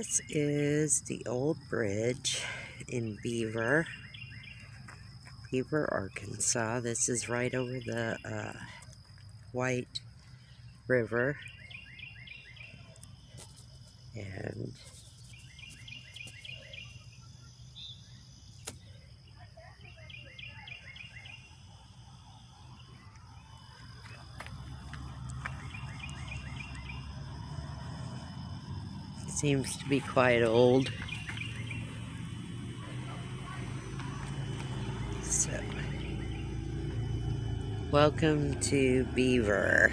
This is the old bridge in Beaver, Beaver, Arkansas. This is right over the uh, White River. And seems to be quite old. So, welcome to Beaver.